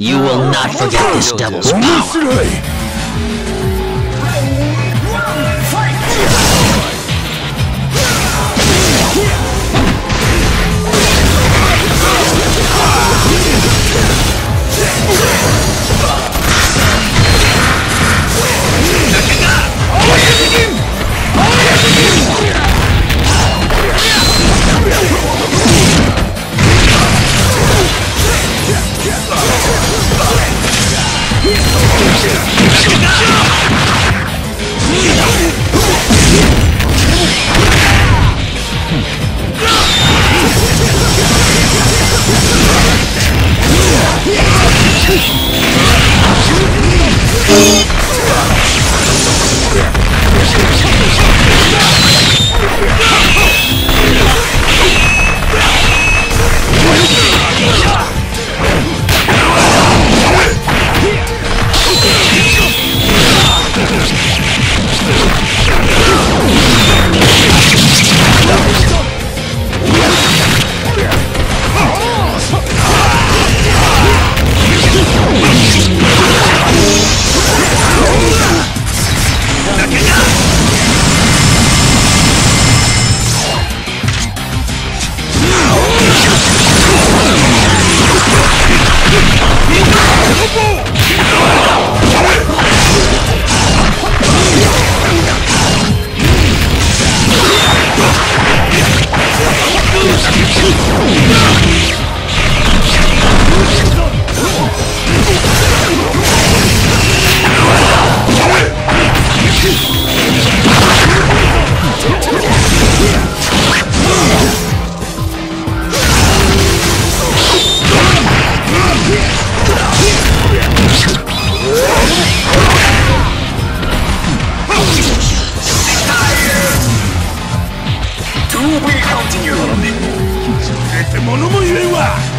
You will not forget this devil's 面 power. Yeah. No! て物も言えんわ。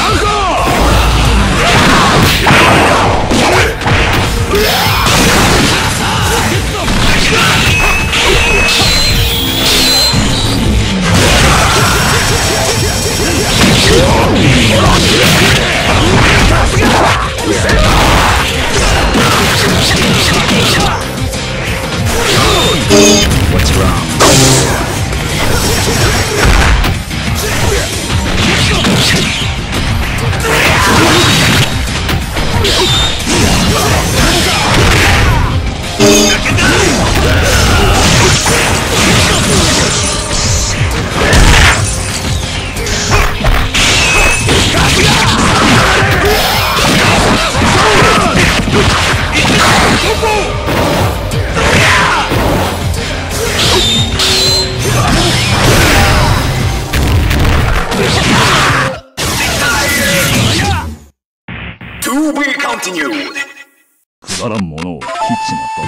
To be continued! くだらんものを切っちまったぞ。